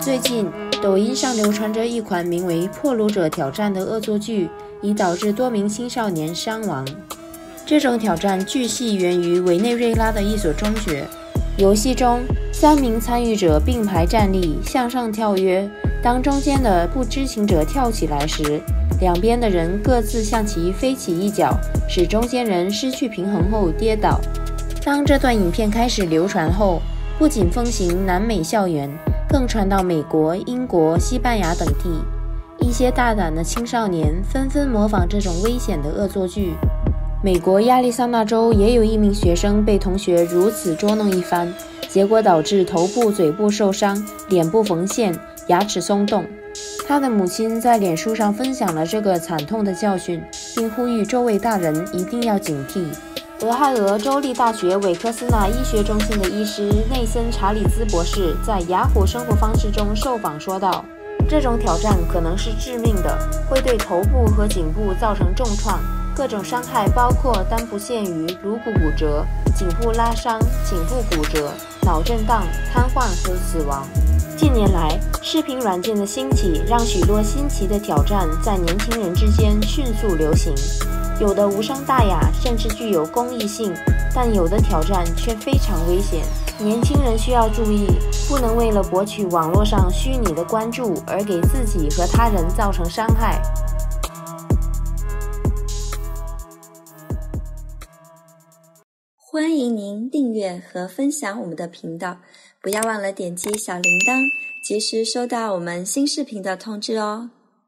最近，抖音上流传着一款名为《破炉者挑战》的恶作剧，已导致多名青少年伤亡。这种挑战据系源于委内瑞拉的一所中学。游戏中，三名参与者并排站立，向上跳跃。当中间的不知情者跳起来时，两边的人各自向其飞起一脚，使中间人失去平衡后跌倒。当这段影片开始流传后，不仅风行南美校园。更传到美国、英国、西班牙等地，一些大胆的青少年纷纷模仿这种危险的恶作剧。美国亚利桑那州也有一名学生被同学如此捉弄一番，结果导致头部、嘴部受伤，脸部缝线，牙齿松动。他的母亲在脸书上分享了这个惨痛的教训，并呼吁周围大人一定要警惕。俄亥俄州立大学韦克斯纳医学中心的医师内森·查理兹博士在雅虎生活方式中受访说道：“这种挑战可能是致命的，会对头部和颈部造成重创。各种伤害包括但不限于颅骨骨折、颈部拉伤、颈部骨折、脑震荡、瘫痪和死亡。”近年来，视频软件的兴起让许多新奇的挑战在年轻人之间迅速流行。有的无伤大雅，甚至具有公益性，但有的挑战却非常危险。年轻人需要注意，不能为了博取网络上虚拟的关注而给自己和他人造成伤害。欢迎您订阅和分享我们的频道，不要忘了点击小铃铛，及时收到我们新视频的通知哦。